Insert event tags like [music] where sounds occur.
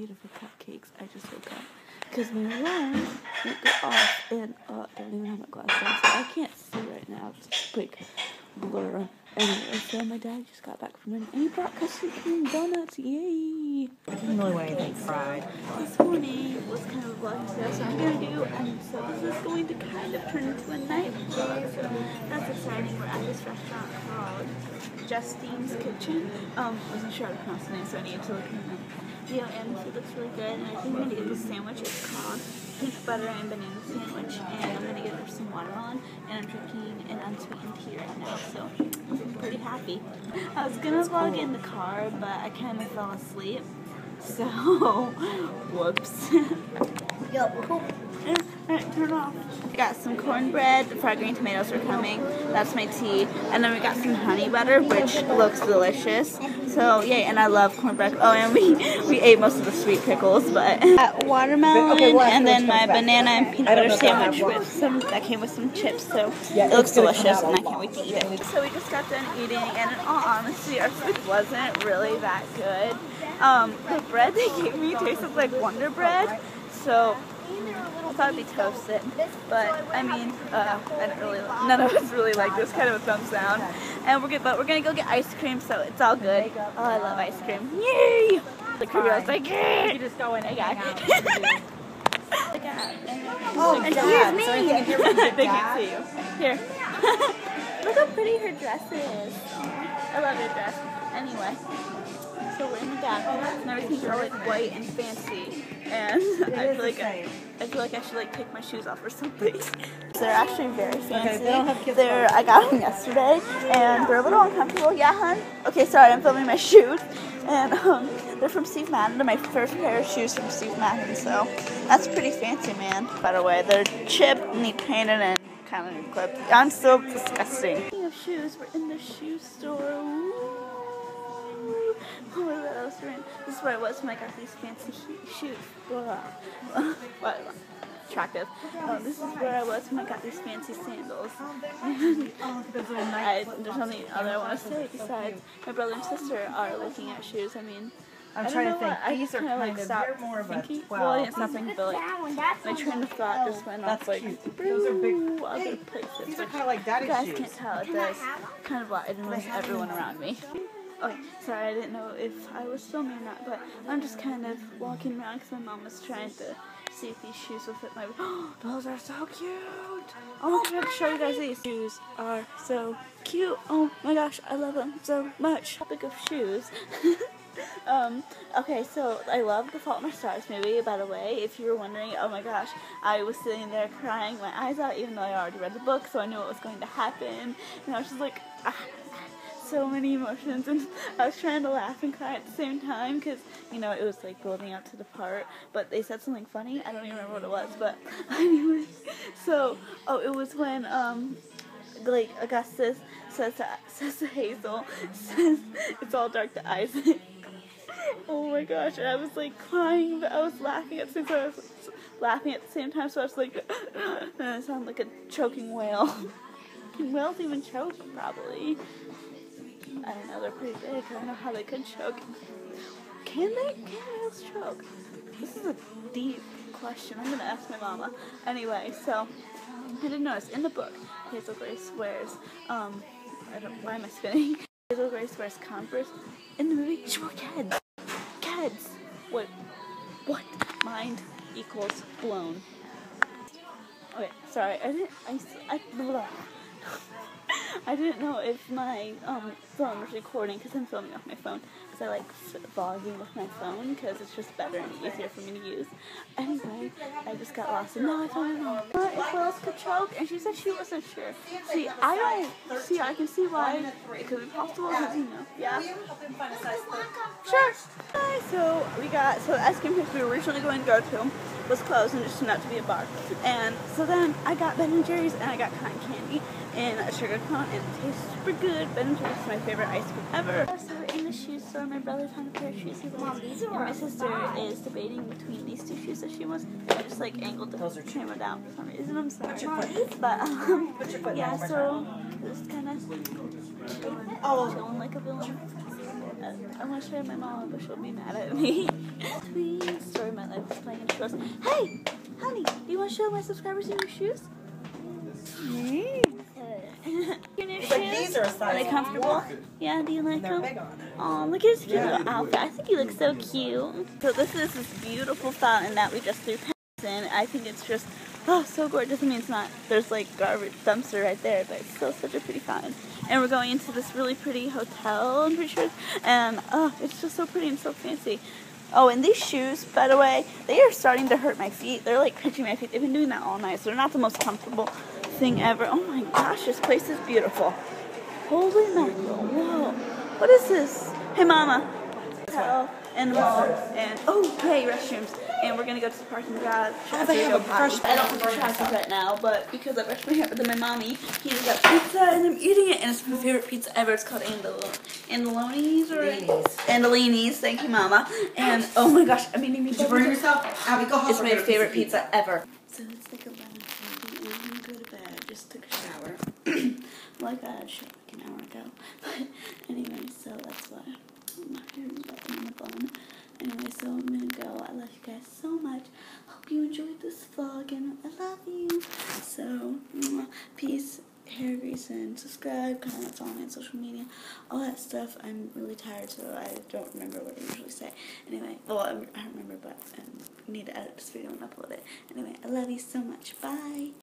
beautiful cupcakes. I just woke up because my alarm won't go off, and uh, I don't even have my glasses on, so I can't see right now. It's a big blur. Anyway, so my dad just got back from him, and he brought custard cream donuts. Yay! I didn't really want anything fried. This morning was kind of a vlog, so that's what I'm gonna do, and so this is going to kind of turn into a night vlog. So that's exciting. We're at this restaurant called Justine's Kitchen. Um, wasn't sure how to pronounce the name, so I needed to look it the and the food looks really good. And I think I'm gonna get this sandwich. It's called peanut butter and banana sandwich, and I'm gonna get her some watermelon, and I'm drinking an unsweetened tea right now, so I'm pretty happy. [laughs] I was gonna vlog in the car, but I kind of fell asleep, [laughs] so whoops. [laughs] Yo, Alright, turn off. We got some cornbread, the fried green tomatoes are coming. That's my tea. And then we got some honey butter, which looks delicious. So, yay, and I love cornbread. Oh, and we, [laughs] we ate most of the sweet pickles, but. [laughs] Got watermelon, Okay, well, and then my banana and peanut butter sandwich that with some, that came with some chips, so Yeah, it looks it's gonna come delicious, and I can't wait to eat it. So we just got done eating, and in all honesty, our food wasn't really that good. Um, the bread they gave me tasted like Wonder Bread, so I thought it'd be toasted, but I mean, uh, I didn't really, none of us really like this. Kind of a thumbs down. And we're good, but we're gonna go get ice cream, so it's all good. Oh, I love ice cream. Yay! The crew was like, you just go in Okay. hang out. Oh, and here's me. So I can hear from [laughs] your they can't see you. Here. [laughs] Look how pretty her dress is. I love her dress. Anyway, so we're in the back, and everything's all like white and fancy, and [laughs] I feel like I. I feel like I should like take my shoes off or something. [laughs] They're actually very fancy. they don't have kids' They're. I got them yesterday, and they're a little uncomfortable. Yeah, hun. Okay, sorry, I'm filming my shoes, and um, they're from Steve Madden. They're my first pair of shoes from Steve Madden, so that's pretty fancy, man. By the way, they're chipped, need painted, and kind of clipped. I'm so disgusting. Speaking of shoes, we're in the shoe store. Woo! [laughs] Oh, what else we're in? This is where I was when I got these fancy shoes. What? Attractive. Oh, this is where I was when I got these fancy sandals. [laughs] Oh, I, there's nothing other I want to say besides my brother and sister are looking at shoes. I mean, I'm I trying to think. what, I These just are kinda, like of, stopped they're more of a thinking. 12. Well, I didn't stop thinking, but like my train of thought just went That's off like cute. Those are big. Other Hey, places. These are kind of like you guys shoes. can't tell. It does kind of what it annoys everyone around me. Okay, sorry, I didn't know if I was filming or not, but I'm just kind of walking around because my mom was trying to see if these shoes will fit my. [gasps] those are so cute! Oh, I have to show you guys these shoes are so cute. Oh my gosh, I love them so much. Topic of shoes. [laughs] um, okay, so I love the Fault in Our Stars movie, by the way. If you were wondering, oh my gosh, I was sitting there crying my eyes out, even though I already read the book, so I knew what was going to happen. And I was just like, ah, so many emotions, and I was trying to laugh and cry at the same time because you know it was like building up to the part. But they said something funny. I don't even remember what it was, but [laughs] anyway. So oh, it was when um like Augustus says to, says to Hazel says it's all dark to Isaac. [laughs] oh my gosh! And I was like crying, but I was laughing at the same time. I was laughing at the same time, so I was like, [laughs] and I sound like a choking whale. Whales even choke? Probably. I don't know, they're pretty big. I don't know how they could choke. Can they? Can whales choke? This is a deep question. I'm gonna ask my mama. Anyway, so I didn't notice in the book, Hazel Grace wears um, I don't. Why am I spinning? [laughs] Hazel Grace wears Converse. In the movie, she wore Keds. Keds. What? What? Mind equals blown. Okay, sorry. I didn't. I. I blah. I didn't know if my um, phone was recording because I'm filming off my phone because I like vlogging with my phone because it's just better and easier for me to use. Anyway, I just got lost and now I found it all. But if Wells could choke and she said she wasn't sure. See, I don't see. I can see why it could be possible because you know, yeah. Sure. Hi, so we got so the ice cream place we were originally going to go to was closed and just turned out to be a bar. And so then I got Ben and Jerry's and I got cotton candy and a sugar cone and it tastes super good. Ben and Jerry's is my favorite ice cream ever. So we're in the shoe store. My brother found a pair of shoes he likes. And my sister is debating between these two shoes that she wants. I just like angled the Those are camera down for some reason. I'm sorry. Put your foot- But um, Put your foot yeah, down. so just kind of Oh, chilling like a villain. I want to show my mom, but she'll be mad at me. [laughs] Sweet life is playing in shoes. Hey, honey, do you want to show my subscribers your new shoes? your new shoes? Like these are Are they comfortable? Yeah, do you like them? big on it. Oh, look at his cute little outfit. I think he looks so cute. So this is this beautiful fountain that we just threw pens in. I think it's just, oh, so gorgeous. I mean, it's not, there's like garbage dumpster right there, but it's still such a pretty fountain. And we're going into this really pretty hotel, I'm pretty sure. And, oh, it's just so pretty and so fancy. Oh, and these shoes, by the way, they are starting to hurt my feet. They're like pinching my feet. They've been doing that all night, so they're not the most comfortable thing ever. Oh my gosh, this place is beautiful. Holy mackerel, whoa. What is this? Hey, Mama. Hotel and mall and oh yay restrooms and we're gonna go to the parking garage. Oh, they have a brush. fresh I don't have traffic right now, but because I brushed my hair with my mommy, he just got pizza and I'm eating it and it's my favorite pizza ever. It's called Andalo Andaloni's or Andalini's. Andalini's. Thank you, Mama. And oh my gosh, I'm eating me. Did you burn yourself? Abby, go home. It's my gonna favorite piece pizza ever. So it's like 11:30 and I'm gonna go to bed. I just took a shower. well, I got a shower like an hour ago. [laughs] But anyway, so that's why my hair is wet in the bun. Anyway, so I'm gonna go. I love you guys so much. Hope you enjoyed this vlog and I love you. So, peace. Hair grease and subscribe, comment, follow me on social media, all that stuff. I'm really tired, so I don't remember what I usually say. Anyway, well, I remember, but I need to edit this video and upload it. Anyway, I love you so much. Bye.